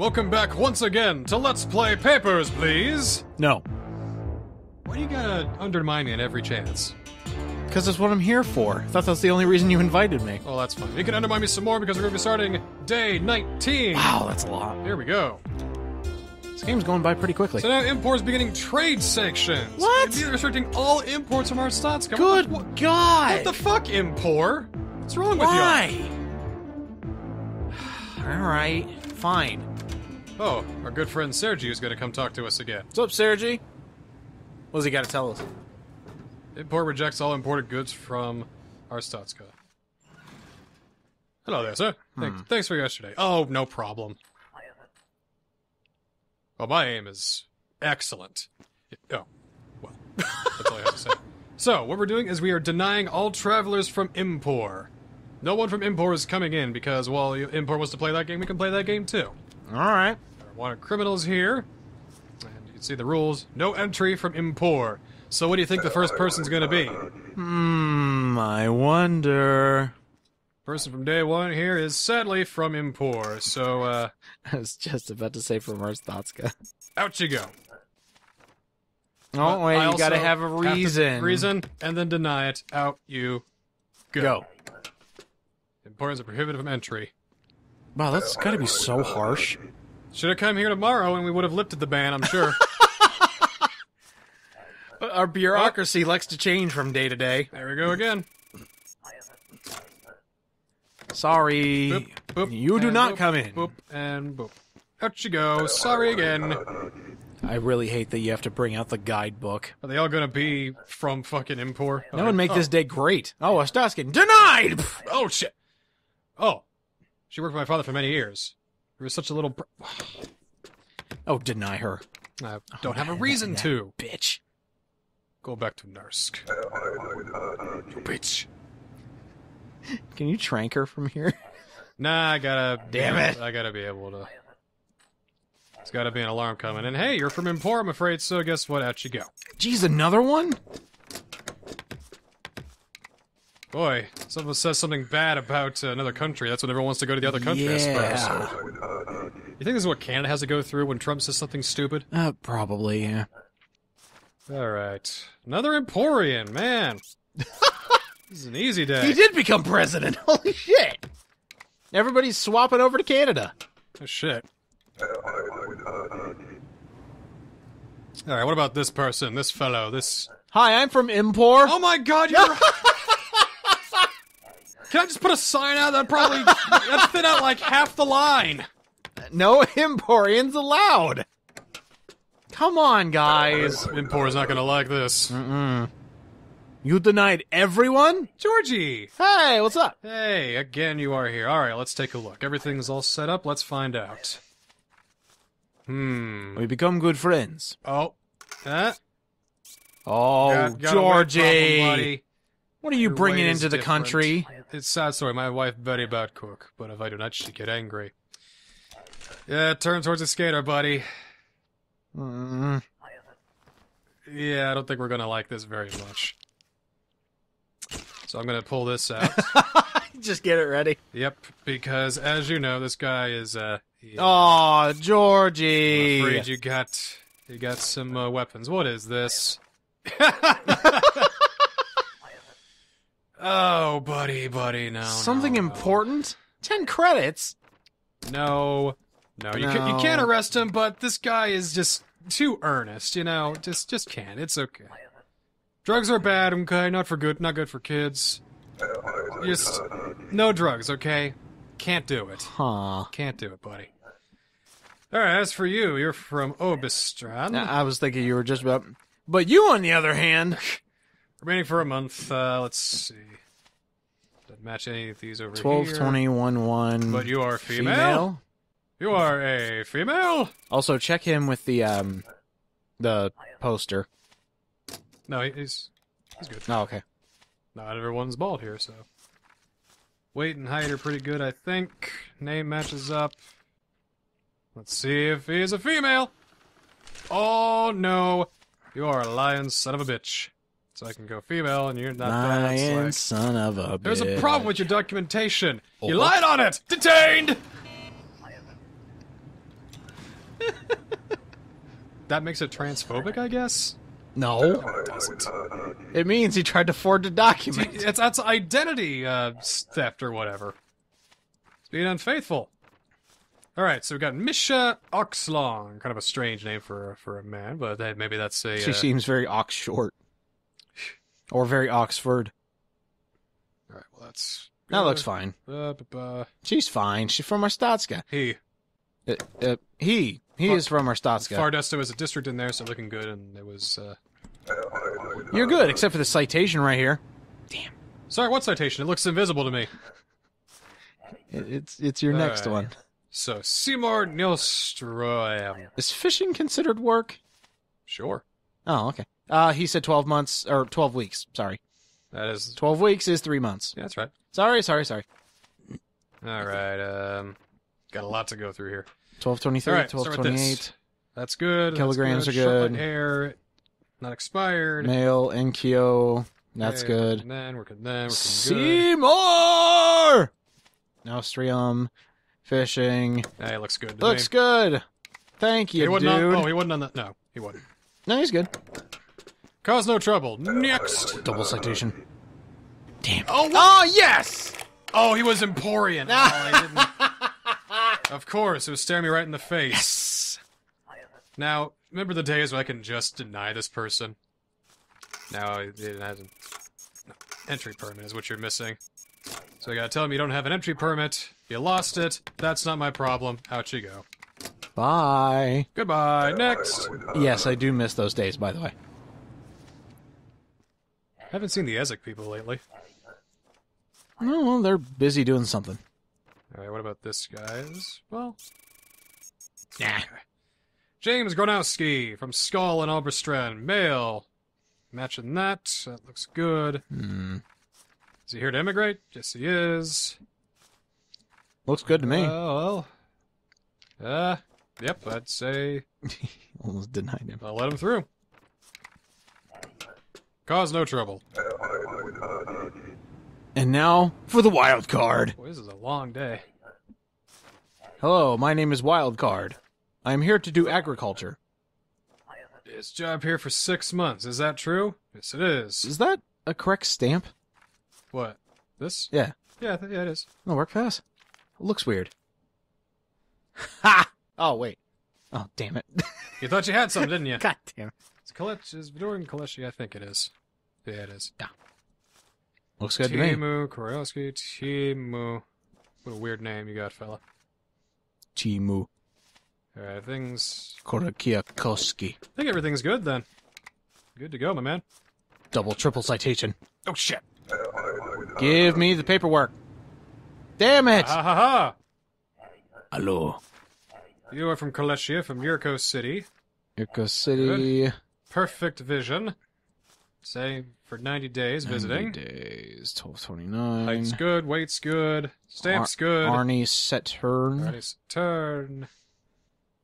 Welcome back once again to Let's Play Papers, Please. No, Why do you gotta undermine me at every chance? because that's what I'm here for. I thought that's the only reason you invited me. Oh, that's fine. You can undermine me some more because we're gonna be starting day 19. Wow, that's a lot. Here we go. This game's going by pretty quickly. So now imports beginning trade sanctions. What? Immediately restricting all imports from Arstotzka. Good What, what, God! what the fuck, import? What's wrong with you? Why? All right, fine. Oh, our good friend Sergi is gonna come talk to us again. What's up, Sergi? What's he got to tell us? Import rejects all imported goods from Arstotzka. Hello there, sir. Thanks, hmm. thanks for yesterday. Oh, no problem. Well, my aim is excellent. Oh, well, that's all I have to say. So, what we're doing is we are denying all travelers from Impor. No one from Impor is coming in because, well, Impor wants to play that game, we can play that game too. All right. Wanted criminals here, and you can see the rules. No entry from Impor. So, what do you think the first person's going to be? Hmm. I wonder. Person from day one here is sadly from Impor. So, uh, I was just about to say from Arstotzka. out you go. Oh wait, you gotta have a reason. reason, and then deny it. Out you go. Go. Impor is a prohibited from entry. Wow, that's gotta be so harsh. Should have come here tomorrow, and we would have lifted the ban. I'm sure. Our bureaucracy likes to change from day to day. there we go again. Sorry. Boop, boop, you do not boop, come in. Boop and boop. Out you go. Sorry again. I really hate that you have to bring out the guidebook. Are they all gonna be from fucking Impor? That would make oh. this day great. Oh, Ostoskin denied. Oh shit! Oh, she worked for my father for many years. There was such a little. Br- Oh, deny her. I oh, don't have a reason that to. Bitch. Go back to Narsk. You bitch. Can you trank her from here? Nah, I gotta. Damn it. I gotta be able to. There's gotta be an alarm coming. And hey, you're from Impor, I'm afraid. So guess what? Out you go. Geez, another one? Boy, someone says something bad about uh, another country. That's when everyone wants to go to the other country. I suppose. Yeah. You think this is what Canada has to go through when Trump says something stupid? Uh, probably, yeah. All right, another Emporian, man. this is an easy day. He did become president. Holy shit. Everybody's swapping over to Canada. Oh, shit. All right, what about this person, this fellow, this? Hi, I'm from Impor. Oh my God, you're. Can I just put a sign out that probably that fit out like half the line? No Emporians allowed. Come on, guys. Impor is not gonna like this. Mm-mm. You denied everyone? Jorji, Hey, what's up? hey, again you are here. All right, let's take a look. Everything's all set up. Let's find out. Hmm. We become good friends. Oh. Huh? Oh, Got- got Jorji. problem, what are you Your bringing into the different. country? It's a sad story. My wife very bad cook, but if I do not, she get angry. Yeah, turn towards the skater, buddy. Mm, Yeah, I don't think we're gonna like this very much. So I'm gonna pull this out. Just get it ready. yep, because as you know, this guy is uh. Oh, I'm Jorji. afraid you got you got some uh, weapons. What is this? oh, buddy, buddy, no. Something no, no. important? Ten credits? No, no, you Can, you can't arrest him, but this guy is just too earnest. You know, just just can't. It's okay. Drugs are bad. Okay, not for good. Not good for kids. Just no drugs. Okay, can't do it. Huh. Can't do it, buddy. All right. As for you, you're from Obristan. I was thinking you were just about. But you, on the other hand, Remaining for a month. Uh, let's see. Match any of these over 12, here. 21, 1. But you are female. You are a female. Also, check him with the um, the poster. No, he's he's good. Oh, okay. Not everyone's bald here, so. Weight and height are pretty good, I think. Name matches up. Let's see if he is a female. Oh no, you are a lion son of a bitch. So I can go female, and you're not that. Like, son of a bitch. there's a problem with your documentation. You Oh. lied on it. Detained. that makes it transphobic, I guess. No, It doesn't. it means he tried to forge a document. It's that's identity uh, theft or whatever. It's being unfaithful. All right, so we've got Misha Oxlong, kind of a strange name for for a man, but hey, maybe that's a. She uh, seems very ox short, or very Oxford. all right, well that's. That looks fine. Uh, She's fine. She's from Arstotzka. He Uh, uh, he he Far- is from Arstotzka. Fardesto is a district in there, so looking good, and it was. Uh... You're good, except for the citation right here. Damn. Sorry, what citation? It looks invisible to me. It's it's your next Alright. one. So Seymour Nilstroem. Is fishing considered work? Sure, Oh, okay. Uh, he said 12 months, or 12 weeks. Sorry. that is. 12 weeks is three months. Yeah, that's right. Sorry, sorry, sorry. All right. Um, got a lot to go through here. 1223, All right, start with 1228. this. That's good. Kilograms that's are good. hair, not expired. Male, Enkyo. That's Okay, good. Working then, working then, working good. Seymour! Nostrium. Fishing. Hey, it looks good. to Looks me. good. Thank He you, wasn't dude. on, oh, he wasn't on that. No, he wasn't. No, he's good. Cause no trouble. Next. Double citation. Damn. Oh, what? Oh, yes! Oh, he was Emporian. Oh, I didn't. of course, it was staring me right in the face. Yes! Now, remember the days when I can just deny this person? Now it it has an entry permit is what you're missing. So I gotta tell him you don't have an entry permit. You lost it. That's not my problem. Out you go. Bye. Goodbye. Next. Yes, I do miss those days, by the way. Haven't seen the EZIC people lately. No, well, they're busy doing something. All right, what about this, guys? Well, Nah. James Gronowski from Skull and Alberstrand, male. Matching that. That looks good. Hmm. Is he here to immigrate? Yes, he is. Looks good to me. Oh, well. Uh, yep, I'd say Almost denied him. I'll let him through. Cause no trouble. And now for the wild card. Boy, this is a long day. Hello, my name is Wildcard. I am here to do agriculture. His job here for six months. Is that true? Yes, it is. Is that a correct stamp? What? This? Yeah. Yeah, th- yeah, it is. No work pass. It looks weird. Ha! Oh wait. Oh damn it. You thought you had some, didn't you? God damn it. It's Kalech, is Vidoran Kaleshi? I think it is. Yeah, it is. Yeah. Looks good to me. Timu Korelski, Timu. What a weird name you got, fella. Timu Alright, things. Korakiakoski. I think everything's good then. Good to go, my man. Double triple citation. Oh shit! Give me the paperwork. Damn it! Ah, ha ha ha! Hello. You are from Kolechia, from Yurko City. Yurko City. Perfect vision. Say for 90 days visiting. 90 days. Twelve twenty nine. Height's good, weight's good, stamp's good. Arnie set turn. Arnie's turn.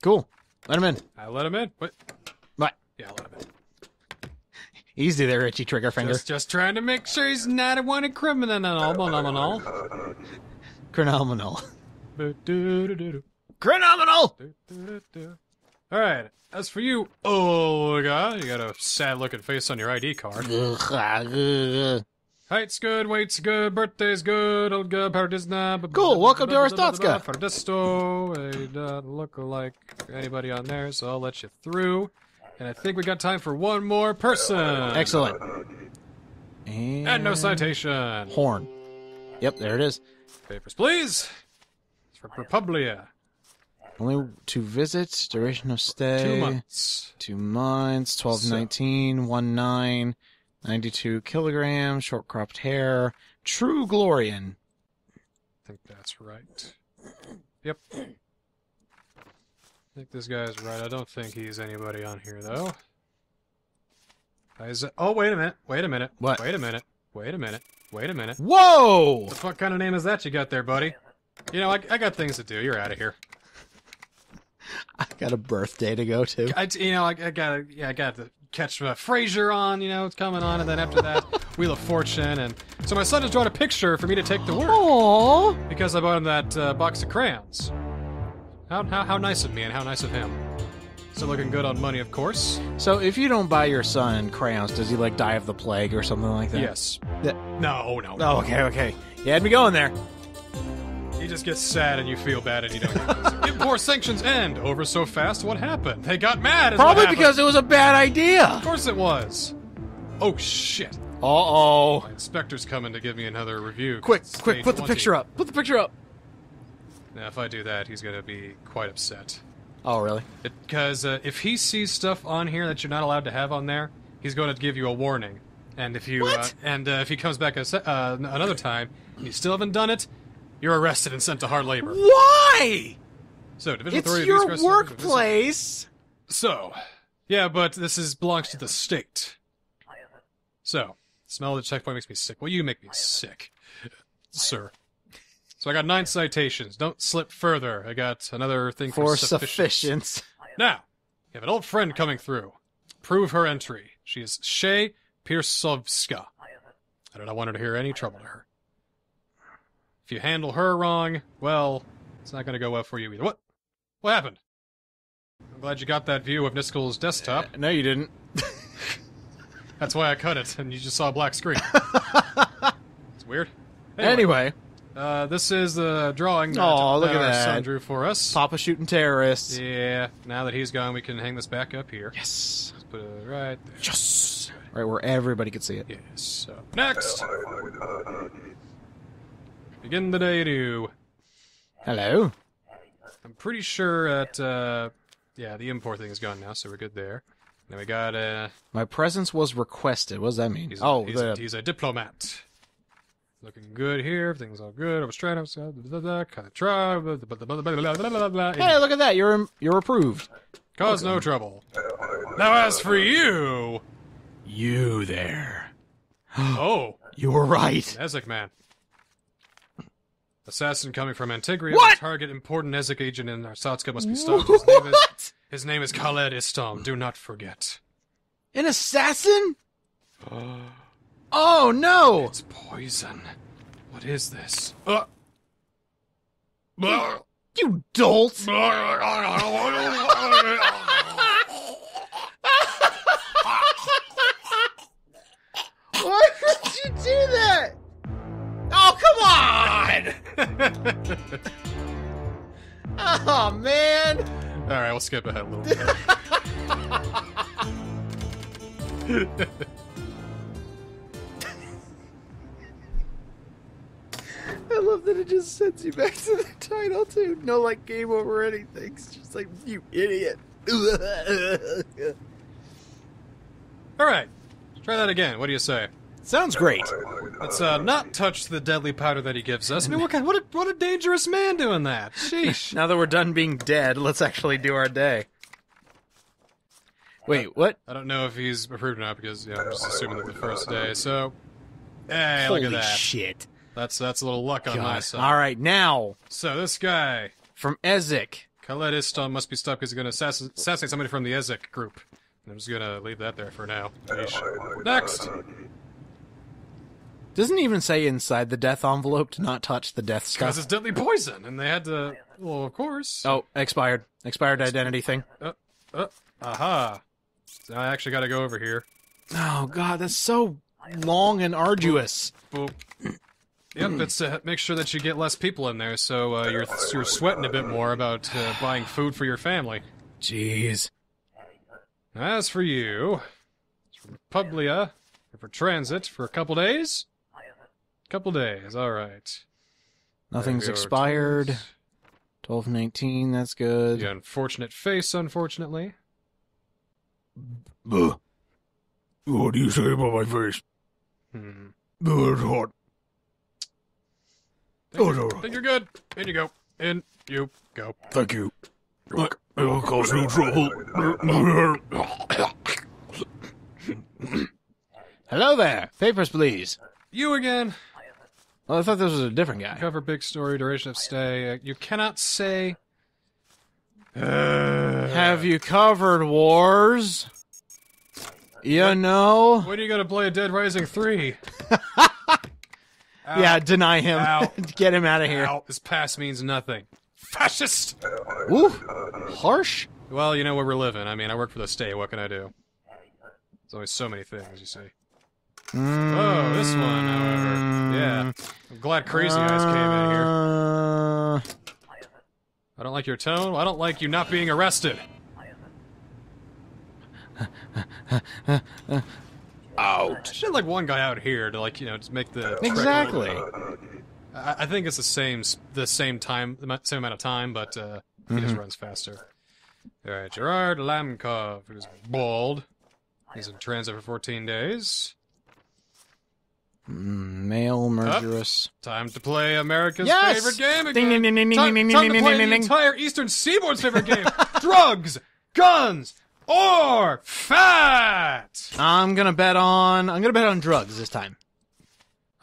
Cool. Let him in. I let him in. What? What? Yeah, I let him in. Easy there, itchy trigger finger. Just, just trying to make sure he's not a wanted criminal. Phenomenal. Chronomenal. Chronomenal! All right. As for you, Olga, you got a sad-looking face on your ID card. Height's good, weight's good, birthday's good, Olga Pardizna. Cool, welcome to Arstotzka. Fardesto. I don't look like anybody on there, so I'll let you through. And I think we got time for one more person. Excellent. And, And no citation. Horn. Yep, there it is. Papers, please. It's for Republia. Only to visit, duration of stay. Two months. Two months, twelve So- nineteen, one nine, ninety two kilograms, short cropped hair, true Glorian. I think that's right. Yep. I think this guy's right. I don't think he's anybody on here, though. Is it- oh, wait a minute. Wait a minute. What? Wait a minute. Wait a minute. Wait a minute. Whoa! What the fuck kind of name is that you got there, buddy? You know, I, I got things to do. You're out of here. I got a birthday to go to. I, you know, I, I gotta, yeah, I got to catch uh, Frasier on. You know, it's coming on, and then after that, Wheel of Fortune, and so my son has drawn a picture for me to take to work Aww. because I bought him that uh, box of crayons. How, how how nice of me, and how nice of him. Still looking good on money, of course. So if you don't buy your son crayons, does he like die of the plague or something like that? Yes. That- No, no. Oh, okay, okay. You had me going there. He just gets sad and you feel bad and you don't get this. Import sanctions end. Over so fast, what happened? They got mad. Probably because it was a bad idea. Of course it was. Oh, shit. Uh oh. My inspector's coming to give me another review. Quick, quick, put the picture up. Put the picture up. Now, if I do that, he's going to be quite upset. Oh, really? Because uh, if he sees stuff on here that you're not allowed to have on there, he's going to give you a warning. And if you? Uh, and uh, if he comes back a uh, another time and you still haven't done it, you're arrested and sent to hard labor. Why? So, Division It's Three of your workplace. So, yeah, but this is belongs to the state. So, smell of the checkpoint makes me sick. Well, you make me sick, sir. So I got nine citations. Don't slip further. I got another thing for, For sufficient. sufficient. Now, you have an old friend coming through. Prove her entry. She is Shae Piersovska. I do not want her to hear any trouble to her. If you handle her wrong, well, it's not going to go well for you either. What? What happened? I'm glad you got that view of Niskel's desktop. No, you didn't. That's why I cut it, and you just saw a black screen. it's weird. Anyway, uh, this is the drawing that, Aw, look at our that. son drew for us. Papa shooting terrorists. Yeah, now that he's gone, we can hang this back up here. Yes. Let's put it right there. Yes. Right where everybody could see it. Yes. So next, begin the day anew. Hello. I'm pretty sure that uh, yeah, the import thing is gone now, so we're good there. Now we got uh, My presence was requested. What does that mean? he's, oh, he's, the, he's a diplomat. Looking good here. Everything's all good. I was trying to kind of try. blah, blah, blah, blah, blah, blah, blah, blah. hey, look at that. You're you're approved. Cause no trouble. Now as for you, You there. oh, You were right. EZIC man. Assassin coming from Antegria. What? Target important EZIC agent in Arstotzka must be stopped. His name is his name is Khaled Istam. Do not forget. An assassin? Oh no! It's poison. What is this? Uh. Uh. You dolt! Why would you do Oh man! All right, we'll skip ahead a little bit. I love that it just sends you back to the title too. No like game over anything. It's just like you idiot. All right, try that again. What do you say? Sounds great. Let's uh, not touch the deadly powder that he gives us. I mean, what kind? What a what a dangerous man doing that. Sheesh. Now that we're done being dead, let's actually do our day. Wait, what? I don't know if he's approved or not because know, I'm just assuming that the first day. So, hey, Holy look at that. shit. That's that's a little luck on my side. All right, now So this guy, from EZIC. Khaled Istam, must be stopped because he's going to assassin- assassinate somebody from the EZIC group. And I'm just going to leave that there for now. Next. Doesn't even say inside the death envelope to not touch the death stuff. Because it's deadly poison, and they had to. Well, of course. Oh, expired. Expired identity thing. Uh, uh, aha. I actually got to go over here. Oh god, that's so long and arduous. Boop. Yep, it's to make sure that you get less people in there, so uh, you're you're sweating a bit more about uh, buying food for your family. Jeez. As for you, it's from Publia, for transit for a couple days. Couple days, all right. Nothing's There you go, expired. 1219, that's good. The unfortunate face, unfortunately. Buh. What do you say about my face? Hmm. Buh, it's hot. Think, Oh, you're, no. think you're good. In you go. In you go. Thank you. Look, it'll cause no trouble. Hello there. Papers, please. You again. Well, I thought this was a different guy. Cover big story, duration of stay. Uh, You cannot say. Uh, Have you covered wars? You know? When are you gonna play a Dead Rising 3? Yeah, deny him. Get him out of here. Ow, this pass means nothing. Fascist! Ooh, harsh. Well, you know where we're living. I mean, I work for the state. What can I do? There's only so many things, you see. Oh, this one, however. Yeah. I'm glad Crazy Eyes came in here. I don't like your tone. I don't like you not being arrested. Out. Should like one guy out here to like you know just make the Exactly. I, I think it's the same the same time the same amount of time, but uh, he just Mhm. runs faster. All right, Gerard Lamkov, who's bald. He's in transit for 14 days. Mm, Male murderous. Time to play America's Yes! favorite game Ding, again. ding, ding, ding, time, ding, time ding, to ding, play ding, the ding, ding. entire Eastern Seaboard's favorite game: drugs, guns, or fat. I'm gonna bet on. I'm gonna bet on drugs this time.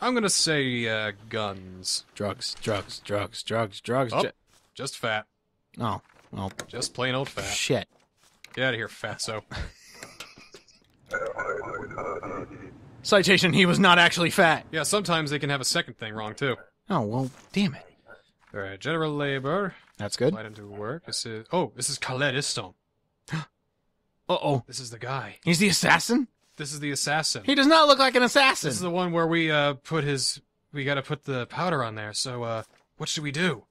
I'm gonna say uh, guns. Drugs, drugs, drugs, drugs, drugs. Oh. ju- Just fat. oh, well, Just plain old fat. shit. Get out of here, fatso. Citation: He was not actually fat. Yeah, sometimes they can have a second thing wrong too. Oh well, damn it. All right, general labor. That's good. Right into work. This is oh, this is Khaled. Uh oh, This is the guy. he's the assassin. This is the assassin. He does not look like an assassin. This is the one where we uh put his. We got to put the powder on there. So uh, what should we do?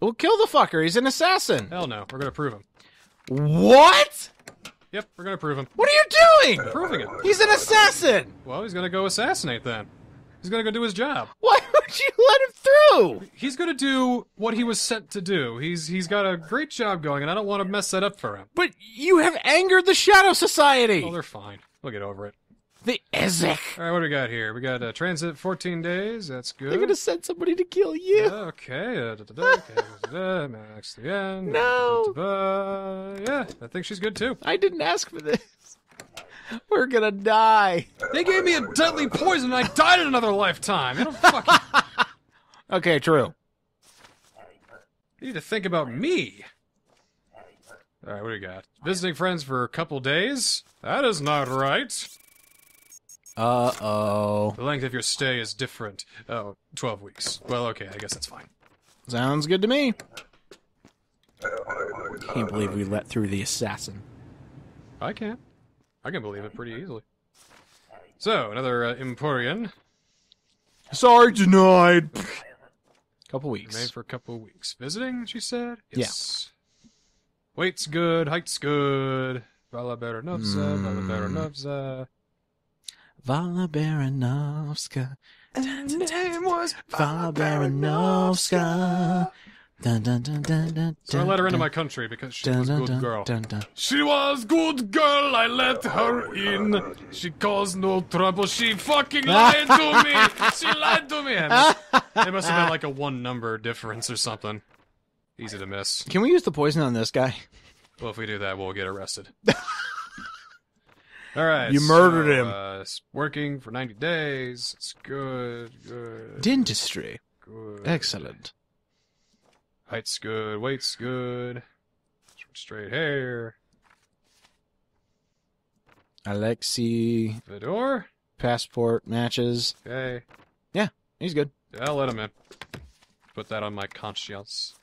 We'll kill the fucker. He's an assassin. Hell no, we're gonna prove him. What? Yep, we're gonna prove him. What are you doing? Proving it. He's an assassin. Well, he's gonna go assassinate then. He's gonna go do his job. Why would you let him through? He's gonna do what he was sent to do. He's he's got a great job going, and I don't want to mess that up for him. But you have angered the Shadow Society. Oh, they're fine. We'll get over it. The EZIC. All right, what do we got here? We got uh, transit 14 days. That's good. They're gonna send somebody to kill you. Okay. Uh, da, da, da, max the end. No. Yeah, I think she's good too. I didn't ask for this. We're gonna die. They gave me a deadly poison and I died in another lifetime. You don't fucking Okay, true. you need to think about me. All right, what do we got? Visiting friends for a couple days? That is not right. Uh oh. The length of your stay is different. Oh, 12 weeks. Well, okay, I guess that's fine. Sounds good to me. Can't believe we let through the assassin. I can't. I can believe it pretty easily. So, another uh, Emporian. Sorry, denied. Couple weeks. for a couple weeks. Visiting, she said? Yes. Weight's good, height's good. Vala Baranovza, Vala Baranovza. Vala Baranovska. And the name was Vala Baranovska. Dun, dun, dun, dun, dun, So I let her into my country because she dun, was a good girl. dun, dun. She was good girl, I let her in. She caused no trouble. She fucking lied to me. She lied to me. It must have been like a one number difference or something. Easy to miss. Can we use the poison on this guy? Well, if we do that, we'll get arrested. All right. You murdered so, him. Uh, it's working for 90 days. It's good. Good. Dentistry. good. Excellent. Height's good. Weight's good. Straight hair. Alexi. Fedor. Passport matches. Okay. Yeah, he's good. Yeah, I'll let him in. Put that on my conscience.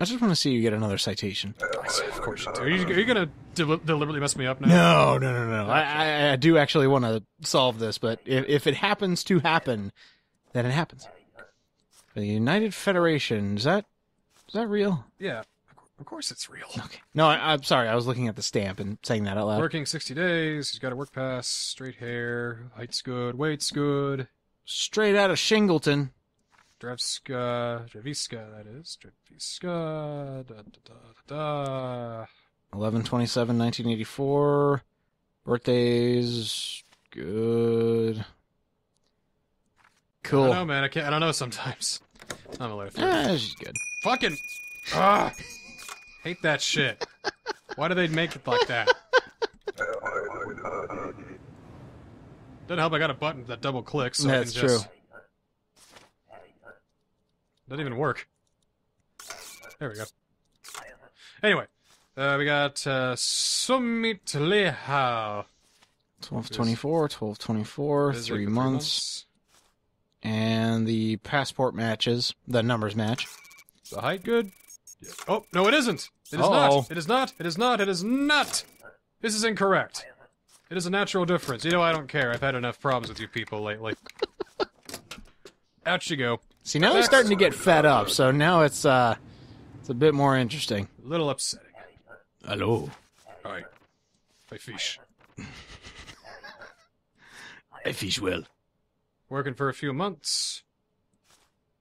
I just want to see you get another citation. Of course you do. Are you, are you gonna del- deliberately mess me up now? No, no, no, no. I, I, I do actually want to solve this, but if, if it happens to happen, then it happens. The United Federation is that is that real? Yeah. Of course it's real. Okay. No, I, I'm sorry. I was looking at the stamp and saying that out loud. Working 60 days. He's got a work pass. Straight hair. Height's good. Weight's good. Straight out of Shingleton. Drevska. Dreviska, that is. Dreviska. Da, da, da, da. 11 27 1984. Birthdays. Good. Cool. I don't know, man. I can't. I don't know sometimes. I'm a little Ah, she's good. Fucking. Ah. Hate that shit. Why do they make it like that? Doesn't help. I got a button that double clicks. So That's I can just... true. Doesn't even work. There we go. Anyway, uh, we got uh, Summit Lehau. 12 24, 12 24, three for months. And the passport matches, the numbers match. Is The height good? Yeah. Oh, no, it isn't. It is Uh-oh. not. It is not. It is not. It is not. This is incorrect. It is a natural difference. You know, I don't care. I've had enough problems with you people lately. Out you go. See, now he's starting to get fed up, so now it's uh, it's a bit more interesting. A little upsetting. Hello. Alright. My fish. I fish well. Working for a few months.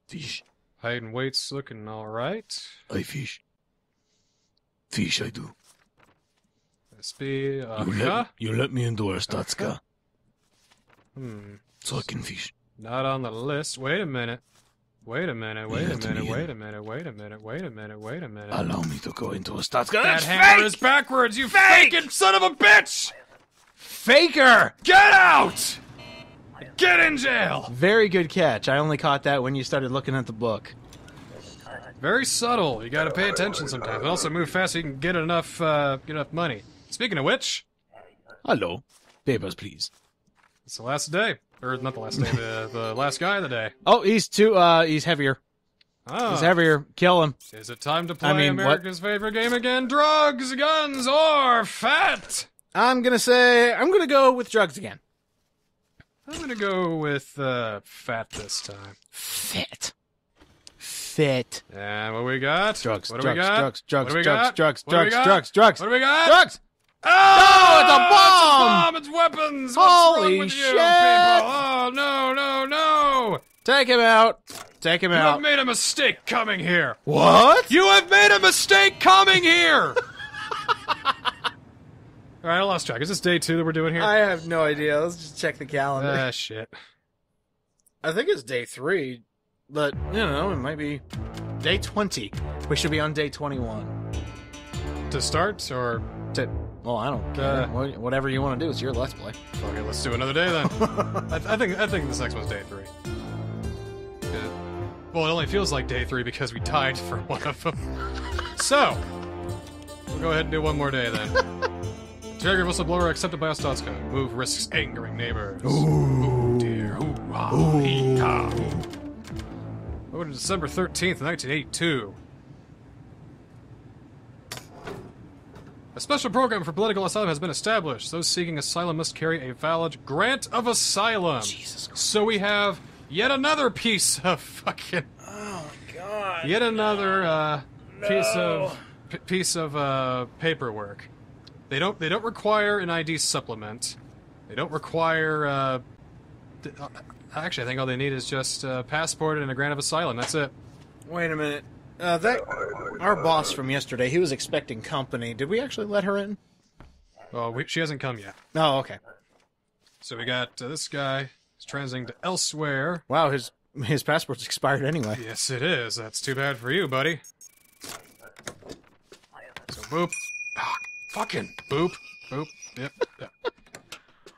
Fish. Height and weight's looking alright. I fish. Fish I do. SB, uh, You let, you let me into Arstotzka, Hmm. so I can fish. Not on the list. Wait a minute. Wait a minute. Wait a minute. Wait in. a minute. Wait a minute. Wait a minute. Wait a minute. Allow me to go into Arstotzka. that That's hammer fake! is backwards, you fake! faking son of a bitch! Faker! Get out! Get in jail! Very good catch. I only caught that when you started looking at the book. Very subtle. You gotta pay attention sometimes. But also move fast so you can get enough, uh, get enough money. Speaking of which, Hello. Papers, please. it's the last day. Or not the last day, the, the last guy of the day. Oh, he's too. Uh, he's heavier. Ah, He's heavier. Kill him. is it time to play I mean, what- America's favorite game again? Drugs, guns, or fat? I'm gonna say I'm gonna go with drugs again. I'm gonna go with, uh, fat this time. Fit. Fit. And what we got? Drugs. What do drugs, we got? drugs. Drugs. What Drugs. Drugs. What we Drugs. Drugs. Drugs. What do we got? Drugs. Oh, it's a bomb! It's a bomb! It's weapons! What's Holy you shit! people? Oh, no, no, no! Take him out. Take him out. You have made a mistake coming here! What? You have made a mistake coming here! Alright, I lost track. Is this day two that we're doing here? I have no idea. Let's just check the calendar. Ah, shit. I think it's day three, but you know, it might be day twenty. We should be on day twenty-one. To start, or... To, well, I don't care. Uh. What- Whatever you want to do, it's your let's play. Okay, let's do another day then. I, I think I think this next one's day three. Good. Well, it only feels like day three because we tied for one of them. So, we'll go ahead and do one more day then. Telegraph whistleblower accepted by Arstotzka. Move risks angering neighbors. Ooh, dear. Ooh, ah, hee, ah. Over to December 13th, 1982. A special program for political asylum has been established. Those seeking asylum must carry a valid grant of asylum. Jesus Christ. So we have yet another piece of fucking. Oh my god. Yet another uh, piece of p- piece of uh, paperwork. They don't they don't require an ID supplement. They don't require. Uh, th- uh, actually, I think all they need is just a passport and a grant of asylum. That's it. Wait a minute. Uh, that our boss from yesterday, he was expecting company. Did we actually let her in? Well, we, she hasn't come yet. Oh, okay. So we got uh, this guy. He's transiting to elsewhere. Wow, his his passport's expired anyway. Yes, it is. That's too bad for you, buddy. So boop. Ah, fucking boop. Boop. Yep. yep.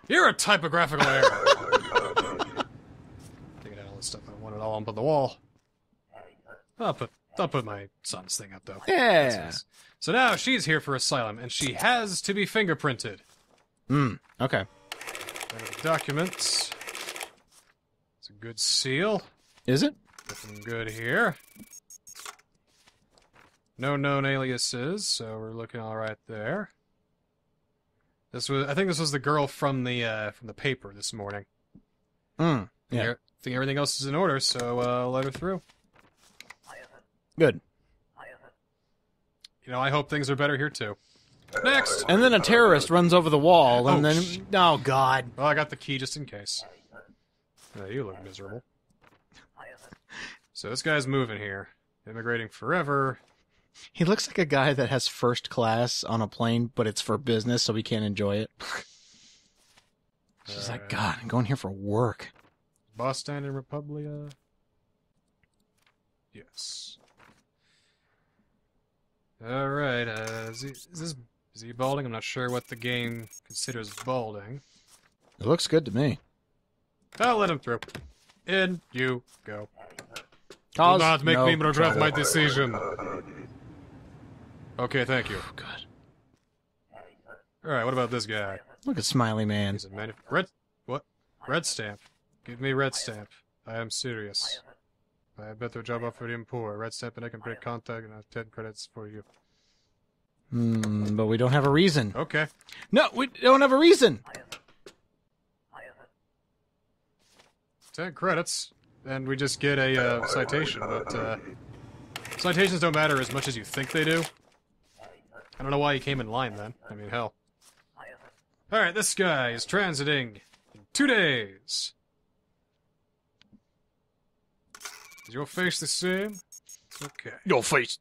You're a typographical error. Taking out all this stuff. I want it all up on the wall. I'll put I'll put my son's thing up though. Yeah. So now she's here for asylum, and she has to be fingerprinted. Hmm. Okay. There are the documents. It's a good seal. Is it? Looking good here. No known aliases, so we're looking all right there. This was, I think, this was the girl from the uh, from the paper this morning. Hmm. Yeah. Yeah. I think everything else is in order, so uh, let her through. Good. You know, I hope things are better here too. Next. And then a terrorist runs over the wall, and Oh, then sh- oh god. Well, I got the key just in case. Uh, you look miserable. So this guy's moving here, immigrating forever. He looks like a guy that has first class on a plane, but it's for business, so he can't enjoy it. She's like, Alright. God, I'm going here for work. Boston stand in Republia? Yes. Alright, uh, is, he, is this is he balding? I'm not sure what the game considers balding. It looks good to me. I'll let him through. In you go. Do not make no me regret my decision. Okay, thank you. Good. Alright, what about this guy? Look at Smiley Man. He's a man. Red. What? Red stamp. Give me red stamp. I am serious. I have better job offer him poor. Red stamp and I can break contact and I have 10 credits for you. Hmm, but we don't have a reason. Okay. No, we don't have a reason. Ten credits, and we just get a uh, citation. But uh, citations don't matter as much as you think they do. I don't know why he came in line then. I mean, hell. All right, this guy is transiting in two days. Is your face the same? Okay. Your face.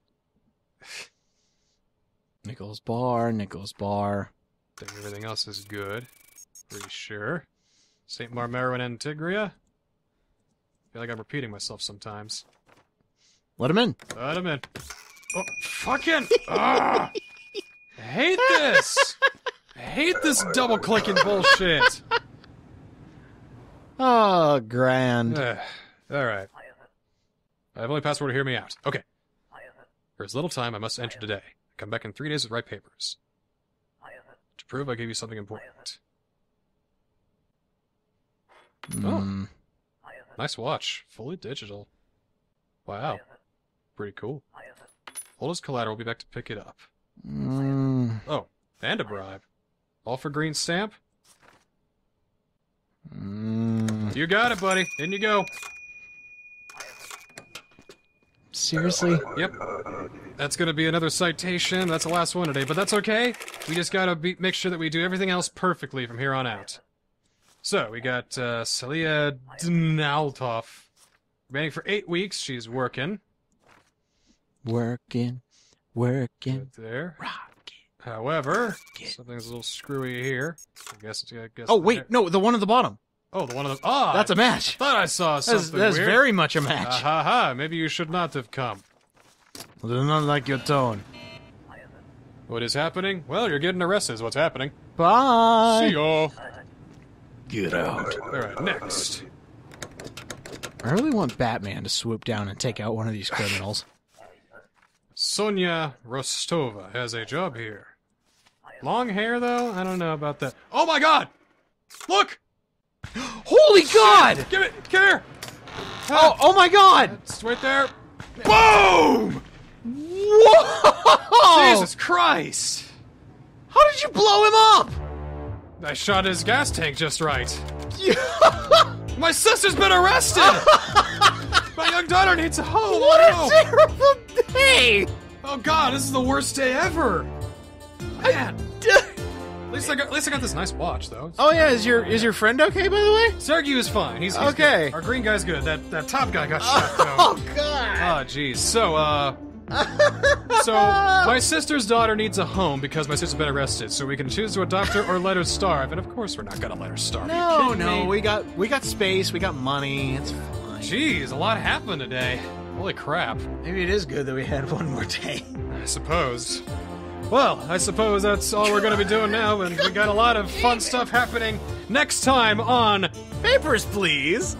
Nichols Bar, Nichols Bar. think everything else is good. Pretty sure. St. Marmero and Antegria. feel like I'm repeating myself sometimes. Let him in. Let him in. Oh, fucking! ah! I hate this! I hate this double clicking bullshit! Oh, grand. Ugh. Alright. I have only password to hear me out. Okay. There is little time I must enter today. Come back in three days with right papers. To prove I gave you something important. Oh. Hmm. Nice watch. Fully digital. Wow. Pretty cool. Hold as collateral, we'll be back to pick it up. Hmm. Oh, and a bribe. All for green stamp? Hmm. You got it, buddy. In you go. Seriously? Yep. That's gonna be another citation. That's the last one today, but that's okay. We just gotta be, make sure that we do everything else perfectly from here on out. So, we got uh, Celia Dnaltov. Remaining for eight weeks. She's working. Working, working, Right there. rocking. However, something's a little screwy here. I guess. I guess Oh wait, no, the one at the bottom. Oh, the one of the. Ah! That's a match. I Thought I saw something That's, that's weird. very much a match. Ha ha! Maybe you should not have come. I do not like your tone. What is happening? Well, you're getting arrested. Is what's happening. Bye. See ya. Get out. All right, next. I really want Batman to swoop down and take out one of these criminals. Sonia Rostova has a job here. Long hair, though? I don't know about that. Oh my god! Look! Holy God! Give it! Come here! Oh, oh my God! It's right there. Boom! Whoa! Jesus Christ! How did you blow him up? I shot his gas tank just right. My sister's been arrested! My young daughter needs a home! what oh, a no. terrible day! Oh god, this is the worst day ever! Man! At least I got, at least I got this nice watch, though. Oh yeah, is your is your friend okay by the way? Sergey is fine. He's, he's Okay. good. Our green guy's good. That that top guy got shot though. Oh God! Ah, jeez. So, uh, so my sister's daughter needs a home because my sister's been arrested. So we can choose to adopt her or let her starve. And of course, we're not gonna let her starve. Are you No, kidding no, me? we got we got space, we got money. It's fine. Jeez, a lot happened today. Holy crap. Maybe it is good that we had one more day. I suppose. Well, I suppose that's all we're gonna be doing now, and we got a lot of fun stuff happening next time on Papers, please.